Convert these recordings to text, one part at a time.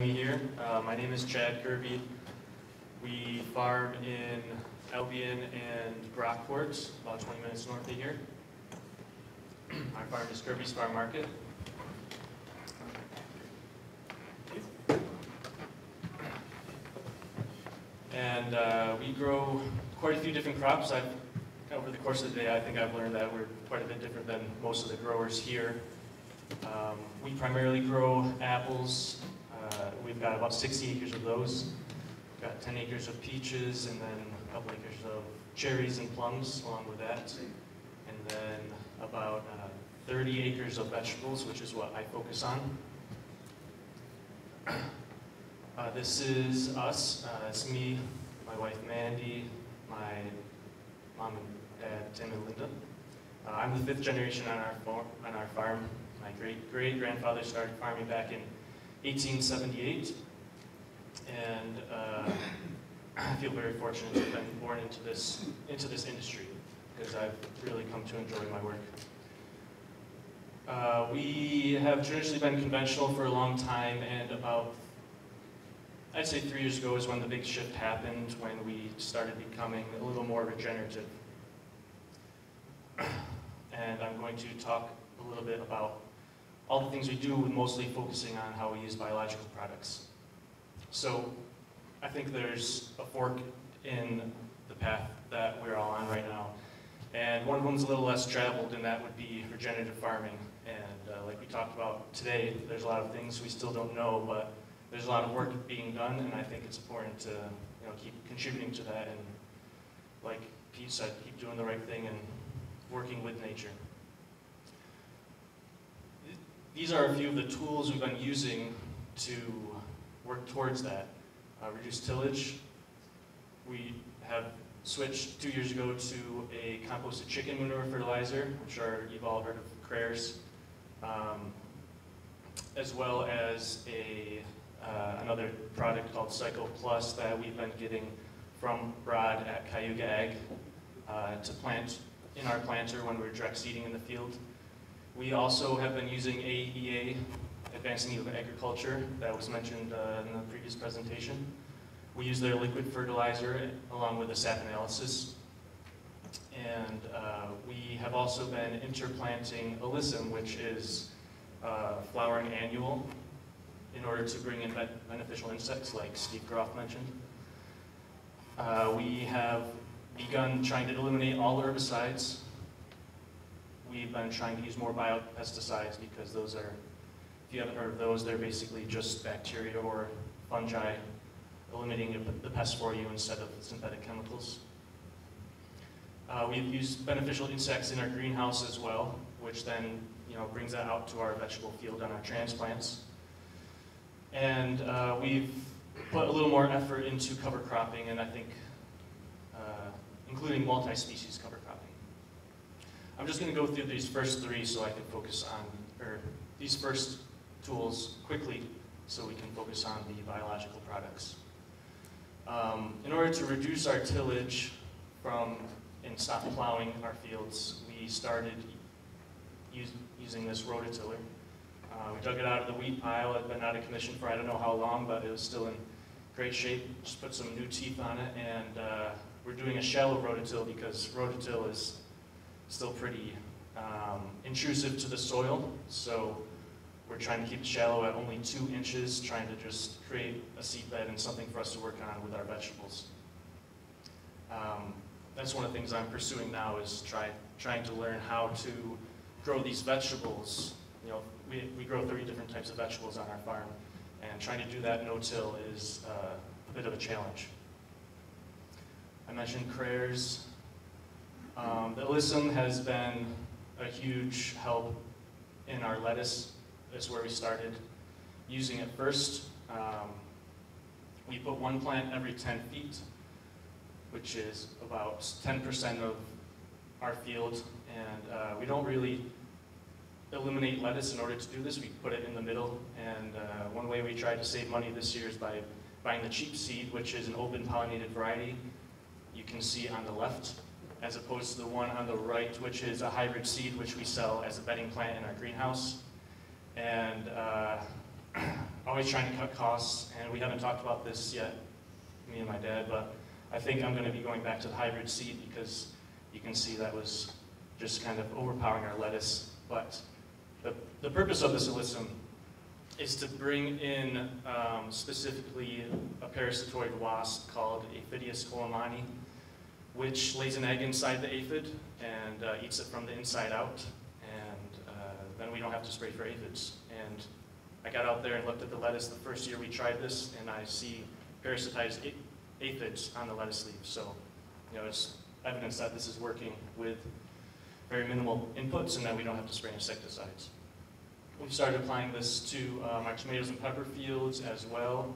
me here. Uh, my name is Chad Kirby. We farm in Albion and Brockport, about 20 minutes north of here. Our farm is Kirby's Farm Market. And uh, we grow quite a few different crops. I've, over the course of the day, I think I've learned that we're quite a bit different than most of the growers here. Um, we primarily grow apples. Uh, we've got about 60 acres of those. We've got 10 acres of peaches and then a couple acres of cherries and plums along with that. And then about uh, 30 acres of vegetables, which is what I focus on. Uh, this is us. Uh, it's me, my wife Mandy, my mom and dad Tim and Linda. Uh, I'm the fifth generation on our, farm, on our farm. My great great grandfather started farming back in 1878, and uh, I feel very fortunate to have been born into this into this industry because I've really come to enjoy my work. Uh, we have traditionally been conventional for a long time, and about I'd say three years ago is when the big shift happened, when we started becoming a little more regenerative. And I'm going to talk a little bit about all the things we do, with mostly focusing on how we use biological products. So I think there's a fork in the path that we're all on right now. And one of them's a little less traveled, and that would be regenerative farming. And uh, like we talked about today, there's a lot of things we still don't know, but there's a lot of work being done, and I think it's important to you know keep contributing to that. And like Pete said, keep doing the right thing and working with nature. These are a few of the tools we've been using to work towards that. Uh, reduce tillage. We have switched two years ago to a composted chicken manure fertilizer, I'm sure you've all heard of Kreher's, um, as well as a, uh, another product called Cycle Plus that we've been getting from Rod at Cayuga Ag uh, to plant in our planter when we're direct seeding in the field. We also have been using AEA, Advancing Ecological Agriculture, that was mentioned uh, in the previous presentation. We use their liquid fertilizer along with the sap analysis. And uh, we have also been interplanting alyssum, which is uh, flowering annual, in order to bring in beneficial insects like Steve Groff mentioned. Uh, we have begun trying to eliminate all herbicides we've been trying to use more biopesticides because those are, if you haven't heard of those, they're basically just bacteria or fungi eliminating the pest for you instead of synthetic chemicals. Uh, we've used beneficial insects in our greenhouse as well, which then you know, brings that out to our vegetable field on our transplants. And uh, we've put a little more effort into cover cropping, and I think uh, including multi-species cover I'm just going to go through these first three so I can focus on, or these first tools quickly so we can focus on the biological products. Um, in order to reduce our tillage from and stop plowing our fields, we started using this rototiller. Uh, we dug it out of the wheat pile. It had been out of commission for I don't know how long, but it was still in great shape. Just put some new teeth on it, and uh, we're doing a shallow rototill because rototill is still pretty um, intrusive to the soil. So we're trying to keep it shallow at only two inches, trying to just create a seed bed and something for us to work on with our vegetables. Um, that's one of the things I'm pursuing now is try, trying to learn how to grow these vegetables. You know, we, we grow 30 different types of vegetables on our farm, and trying to do that no-till is uh, a bit of a challenge. I mentioned Kreher's. Um, the alyssum has been a huge help in our lettuce. That's where we started using it first. Um, we put one plant every 10 feet, which is about 10% of our field. And uh, we don't really eliminate lettuce in order to do this. We put it in the middle. And uh, one way we tried to save money this year is by buying the cheap seed, which is an open pollinated variety. You can see on the left as opposed to the one on the right, which is a hybrid seed, which we sell as a bedding plant in our greenhouse. And uh, always trying to cut costs, and we haven't talked about this yet, me and my dad, but I think I'm going to be going back to the hybrid seed because you can see that was just kind of overpowering our lettuce. But the, the purpose of the Alyssum is to bring in um, specifically a parasitoid wasp called Aphidius colemani, which lays an egg inside the aphid and uh, eats it from the inside out. And uh, then we don't have to spray for aphids. And I got out there and looked at the lettuce the first year we tried this, and I see parasitized aphids on the lettuce leaves. So, you know, it's evidence that this is working with very minimal inputs and that we don't have to spray insecticides. We've started applying this to um, our tomatoes and pepper fields as well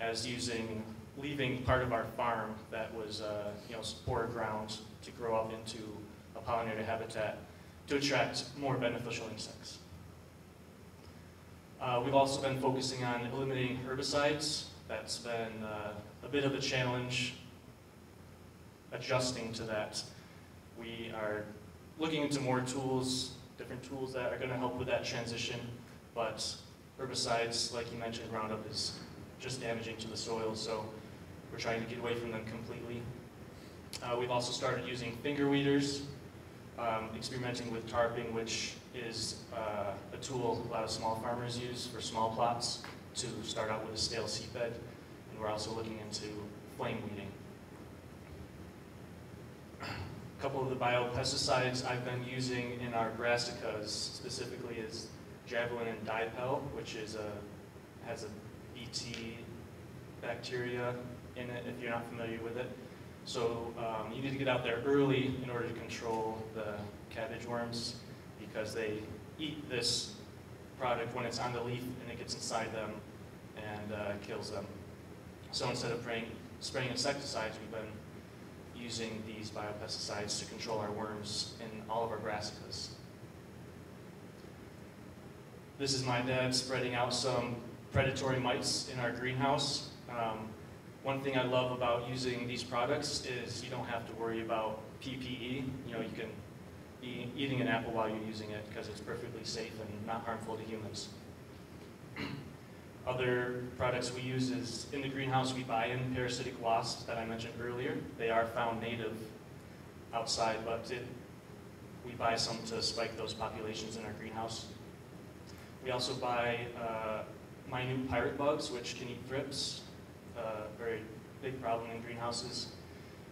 as using, leaving part of our farm that was, uh, you know, poor ground to grow up into a pollinator habitat to attract more beneficial insects. Uh, we've also been focusing on eliminating herbicides. That's been uh, a bit of a challenge adjusting to that. We are looking into more tools, different tools that are going to help with that transition, but herbicides, like you mentioned, Roundup is just damaging to the soil, so we're trying to get away from them completely. Uh, we've also started using finger weeders, um, experimenting with tarping, which is uh, a tool a lot of small farmers use for small plots to start out with a stale seedbed. And we're also looking into flame weeding. A couple of the biopesticides I've been using in our brassicas specifically is javelin and dipel, which is a, has a BT bacteria in it if you're not familiar with it. So um, you need to get out there early in order to control the cabbage worms because they eat this product when it's on the leaf and it gets inside them and uh, kills them. So instead of spraying, spraying insecticides, we've been using these biopesticides to control our worms in all of our brassicas. This is my dad spreading out some predatory mites in our greenhouse. Um, one thing I love about using these products is you don't have to worry about PPE. You know, you can be eating an apple while you're using it because it's perfectly safe and not harmful to humans. Other products we use is in the greenhouse we buy in parasitic wasps that I mentioned earlier. They are found native outside, but it, we buy some to spike those populations in our greenhouse. We also buy uh, minute pirate bugs, which can eat thrips, uh, very big problem in greenhouses.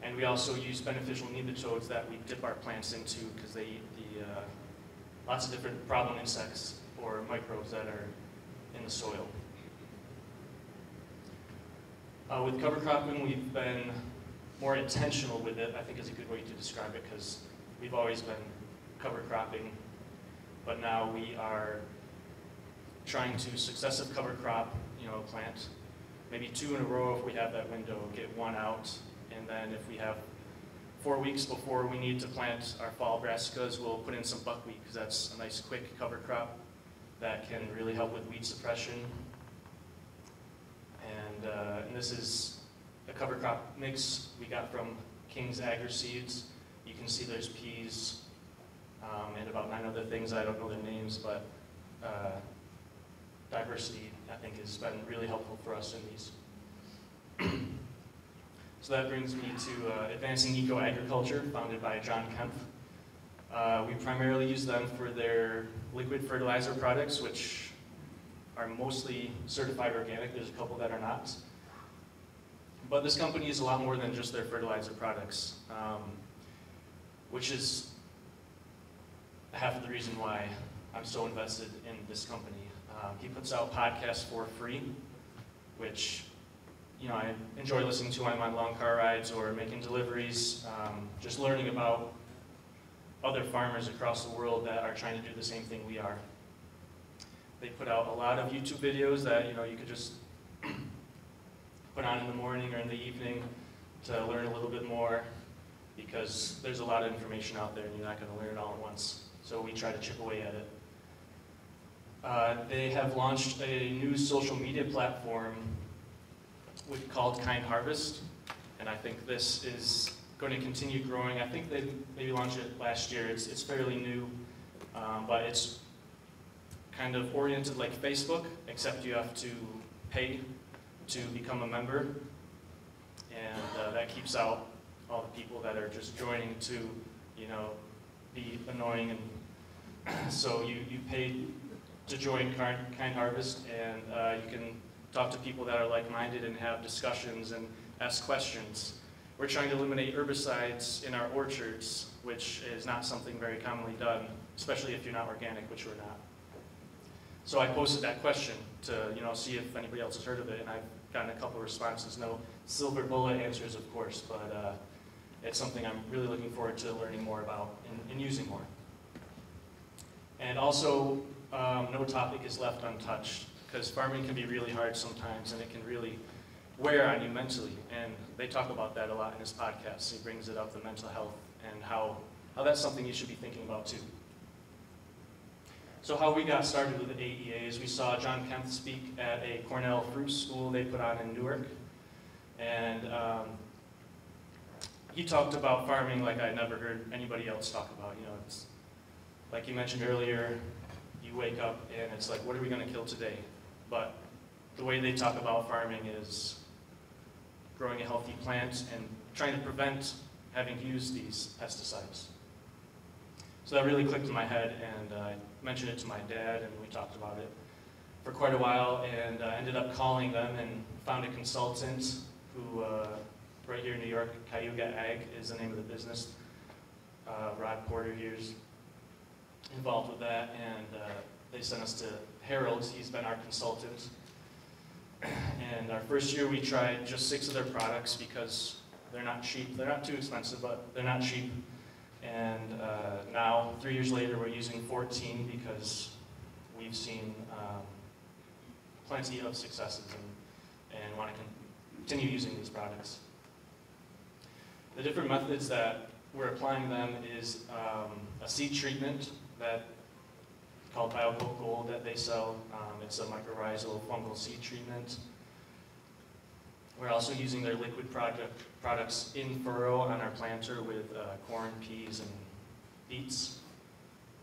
And we also use beneficial nematodes that we dip our plants into because they eat the, uh, lots of different problem insects or microbes that are in the soil. Uh, with cover cropping, we've been more intentional with it, I think is a good way to describe it, because we've always been cover cropping, but now we are trying to successive cover crop, you know, plant maybe two in a row if we have that window, get one out, and then if we have four weeks before we need to plant our fall brassicas, we'll put in some buckwheat, because that's a nice quick cover crop that can really help with weed suppression and, uh, and this is a cover crop mix we got from King's Agri Seeds. You can see there's peas um, and about nine other things. I don't know their names, but uh, diversity, I think, has been really helpful for us in these. so that brings me to uh, Advancing Eco-Agriculture, founded by John Kempf. Uh, we primarily use them for their liquid fertilizer products, which are mostly certified organic. There's a couple that are not. But this company is a lot more than just their fertilizer products, um, which is half of the reason why I'm so invested in this company. Um, he puts out podcasts for free, which you know I enjoy listening to on my long car rides or making deliveries, um, just learning about other farmers across the world that are trying to do the same thing we are. They put out a lot of YouTube videos that you know you could just put on in the morning or in the evening to learn a little bit more because there's a lot of information out there and you're not going to learn it all at once. So we try to chip away at it. Uh, they have launched a new social media platform called Kind Harvest, and I think this is going to continue growing. I think they maybe launched it last year. It's, it's fairly new, um, but it's kind of oriented like Facebook, except you have to pay to become a member. And uh, that keeps out all the people that are just joining to, you know, be annoying. And so you, you pay to join Kind, Harvest, and uh, you can talk to people that are like-minded and have discussions and ask questions. We're trying to eliminate herbicides in our orchards, which is not something very commonly done, especially if you're not organic, which we're not. So I posted that question to you know see if anybody else has heard of it, and I've gotten a couple of responses. No silver bullet answers, of course, but uh, it's something I'm really looking forward to learning more about and, and using more. And also, um, no topic is left untouched because farming can be really hard sometimes, and it can really wear on you mentally. And they talk about that a lot in his podcast. He brings it up, the mental health, and how, how that's something you should be thinking about too. So how we got started with the AEA is we saw John Kempf speak at a Cornell fruit school they put on in Newark. And um, he talked about farming like I never heard anybody else talk about. You know, it's like you mentioned earlier, you wake up and it's like, what are we going to kill today? But the way they talk about farming is growing a healthy plant and trying to prevent having to use these pesticides. So that really clicked in my head, and uh, I mentioned it to my dad, and we talked about it for quite a while, and uh, ended up calling them and found a consultant who, uh, right here in New York, Cayuga Ag is the name of the business. Uh, Rod Porter here's involved with that, and uh, they sent us to Harold. He's been our consultant. And our first year, we tried just six of their products because they're not cheap. They're not too expensive, but they're not cheap. And uh, now, three years later, we're using 14 because we've seen um, plenty of successes and, and want to continue using these products. The different methods that we're applying them is um, a seed treatment that called BioCoat that they sell. Um, it's a mycorrhizal fungal seed treatment. We're also using their liquid project, products in furrow on our planter with uh, corn, peas, and beets.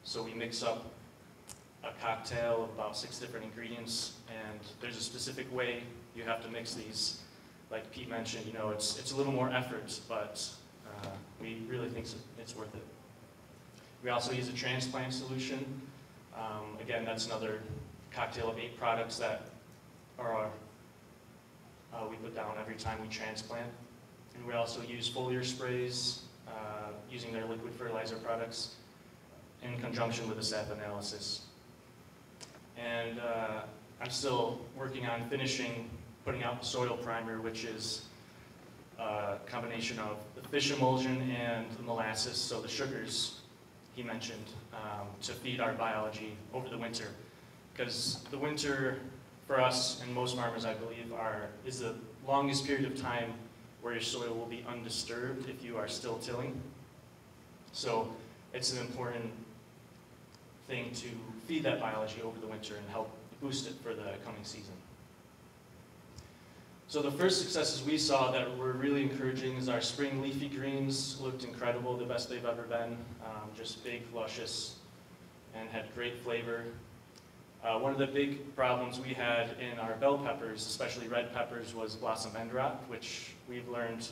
So we mix up a cocktail of about six different ingredients, and there's a specific way you have to mix these. Like Pete mentioned, you know, it's, it's a little more effort, but we really think it's worth it. We also use a transplant solution. Um, again, that's another cocktail of eight products that are uh, we put down every time we transplant. And we also use foliar sprays uh, using their liquid fertilizer products in conjunction with the sap analysis. And uh, I'm still working on finishing putting out the soil primer, which is a combination of the fish emulsion and the molasses, so the sugars he mentioned, um, to feed our biology over the winter. Because the winter for us and most farmers, I believe, are is the longest period of time where your soil will be undisturbed if you are still tilling. So it's an important thing to feed that biology over the winter and help boost it for the coming season. So the first successes we saw that were really encouraging is our spring leafy greens looked incredible, the best they've ever been. Um, just big, luscious, and had great flavor. Uh, one of the big problems we had in our bell peppers, especially red peppers, was blossom end rot, which we've learned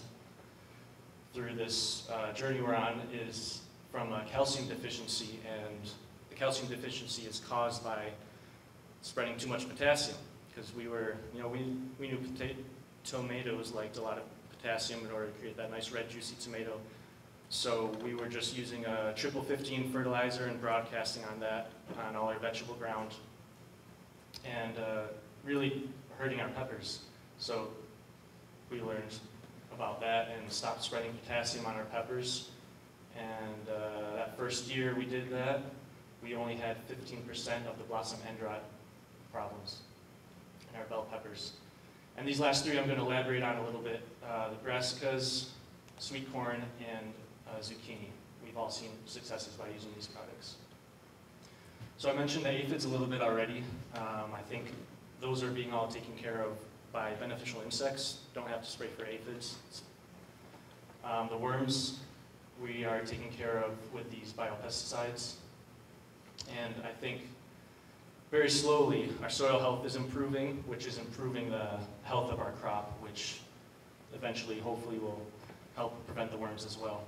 through this uh, journey we're on is from a calcium deficiency, and the calcium deficiency is caused by spreading too much potassium, because we were, you know, we, we knew tomatoes liked a lot of potassium in order to create that nice red juicy tomato. So we were just using a triple 15 fertilizer and broadcasting on that on all our vegetable ground and uh, really hurting our peppers. So we learned about that and stopped spreading potassium on our peppers. And uh, that first year we did that, we only had 15% of the blossom end rot problems in our bell peppers. And these last three I'm going to elaborate on a little bit. Uh, the brassicas, sweet corn, and uh, zucchini. We've all seen successes by using these products. So I mentioned the aphids a little bit already. Um, I think those are being all taken care of by beneficial insects. Don't have to spray for aphids. Um, the worms we are taking care of with these biopesticides. And I think very slowly, our soil health is improving, which is improving the health of our crop, which eventually, hopefully, will help prevent the worms as well.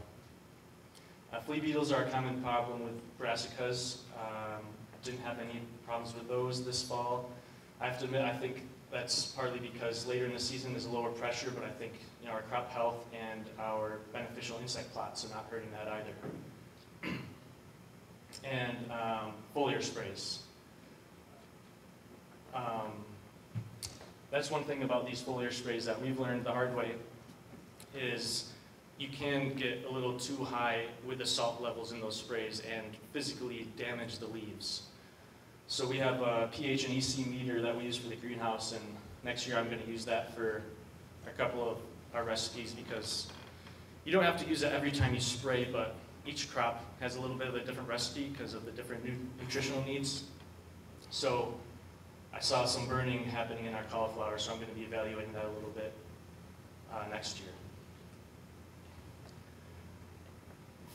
Uh, flea beetles are a common problem with brassicas. Um, didn't have any problems with those this fall. I have to admit, I think that's partly because later in the season there's a lower pressure, but I think you know, our crop health and our beneficial insect plots are not hurting that either. and um, foliar sprays. Um, that's one thing about these foliar sprays that we've learned the hard way is you can get a little too high with the salt levels in those sprays and physically damage the leaves. So we have a pH and EC meter that we use for the greenhouse, and next year I'm going to use that for a couple of our recipes because you don't have to use it every time you spray, but each crop has a little bit of a different recipe because of the different nu nutritional needs. So I saw some burning happening in our cauliflower, so I'm going to be evaluating that a little bit uh, next year.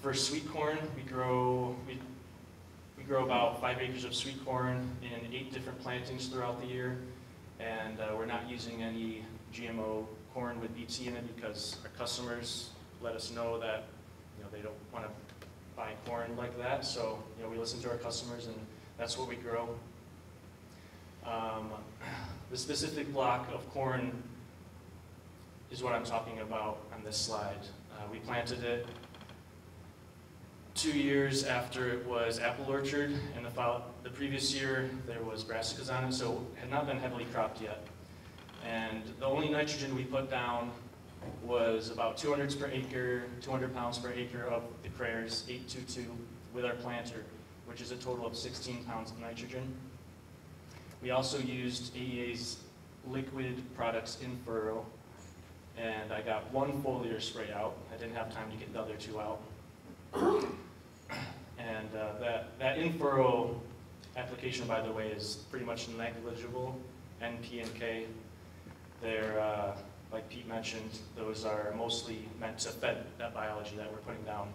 For sweet corn, we grow, we we grow about five acres of sweet corn in eight different plantings throughout the year, and uh, we're not using any GMO corn with BT in it because our customers let us know that you know they don't want to buy corn like that. So you know we listen to our customers, and that's what we grow. Um, the specific block of corn is what I'm talking about on this slide. Uh, we planted it two years after it was apple orchard, and the, the previous year there was brassicas on it, so it had not been heavily cropped yet. And the only nitrogen we put down was about 200 per acre, 200 pounds per acre of the Kreher's 822 with our planter, which is a total of 16 pounds of nitrogen. We also used AEA's liquid products in furrow, and I got one foliar spray out. I didn't have time to get the other two out. And uh, that, that in-furrow application, by the way, is pretty much negligible. NP and K, they're, uh, like Pete mentioned, those are mostly meant to fed that biology that we're putting down.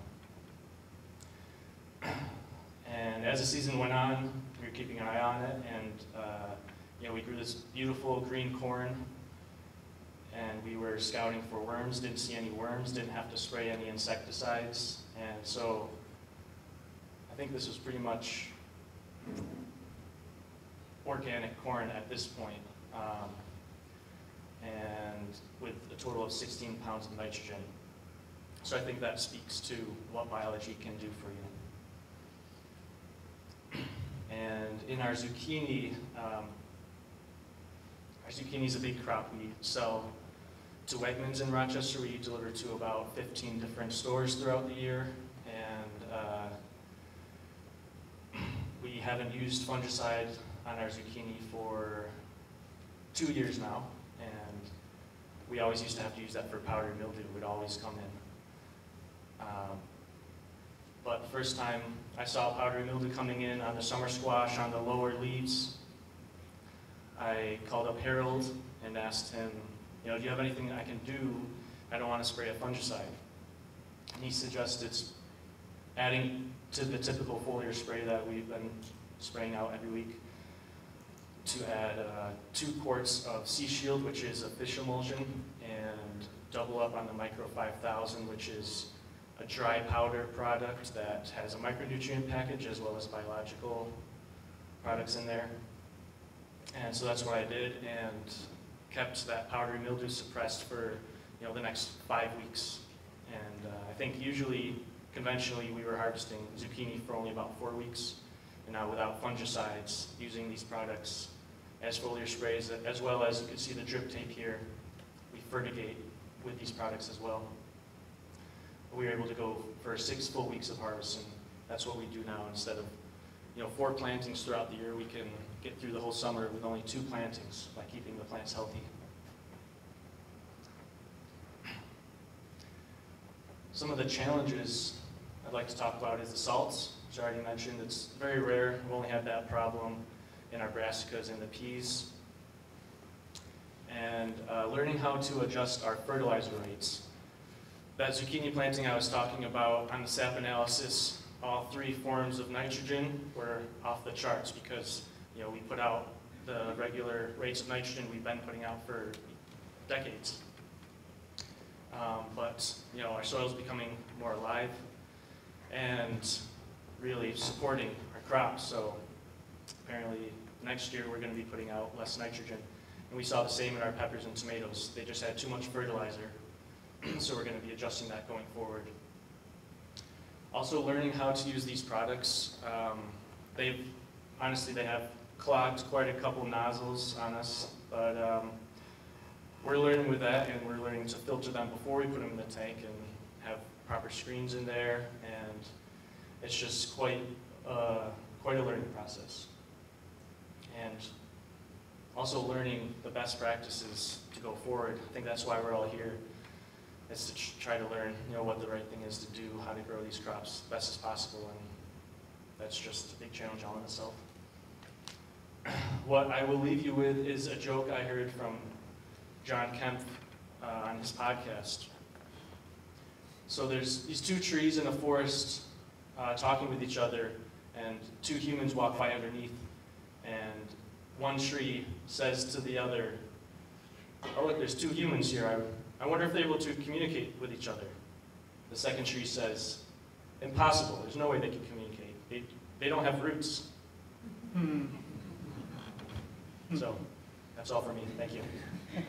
And as the season went on, we were keeping an eye on it, and uh, you know, we grew this beautiful green corn, and we were scouting for worms, didn't see any worms, didn't have to spray any insecticides, and so I think this was pretty much organic corn at this point. Um, and with a total of 16 pounds of nitrogen. So I think that speaks to what biology can do for you. And in our zucchini, um, our zucchini is a big crop. We sell to Wegmans in Rochester. We deliver to about 15 different stores throughout the year. And uh, we haven't used fungicide on our zucchini for two years now. And we always used to have to use that for powdery mildew. It would always come in. Um, but the first time I saw powdery mildew coming in on the summer squash on the lower leaves, I called up Harold and asked him you know, do you have anything I can do? I don't want to spray a fungicide. And he suggested adding to the typical foliar spray that we've been spraying out every week to add uh, two quarts of Sea Shield, which is a fish emulsion, and double up on the Micro 5000, which is a dry powder product that has a micronutrient package as well as biological products in there. And so that's what I did, and kept that powdery mildew suppressed for you know the next five weeks. And uh, I think usually, conventionally, we were harvesting zucchini for only about four weeks. And now without fungicides, using these products as foliar sprays, as well as you can see the drip tape here, we fertigate with these products as well. We were able to go for six full weeks of harvest, and that's what we do now instead of you know, four plantings throughout the year, we can get through the whole summer with only two plantings by keeping the plants healthy. Some of the challenges I'd like to talk about is the salts, which I already mentioned. It's very rare. We've only had that problem in our brassicas and the peas. And uh, learning how to adjust our fertilizer rates. That zucchini planting I was talking about on the sap analysis all three forms of nitrogen were off the charts because you know, we put out the regular rates of nitrogen we've been putting out for decades. Um, but, you know, our soil's becoming more alive and really supporting our crops. So apparently next year we're going to be putting out less nitrogen. And we saw the same in our peppers and tomatoes. They just had too much fertilizer. so we're going to be adjusting that going forward. Also learning how to use these products. Um, they've, honestly, they have clogged quite a couple nozzles on us, but um, we're learning with that and we're learning to filter them before we put them in the tank and have proper screens in there and it's just quite, uh, quite a learning process. And also learning the best practices to go forward. I think that's why we're all here, is to tr- try to learn, you know, what the right thing is to do, how to grow these crops best as possible, and that's just a big challenge all in itself. What I will leave you with is a joke I heard from John Kempf uh, on his podcast. So there's these two trees in a forest uh, talking with each other, and two humans walk by underneath, and one tree says to the other, "Oh look, there's two humans here. I, I wonder if they're able to communicate with each other." The second tree says, "Impossible. There's no way they can communicate. They, they don't have roots." Hmm. So that's all for me. Thank you.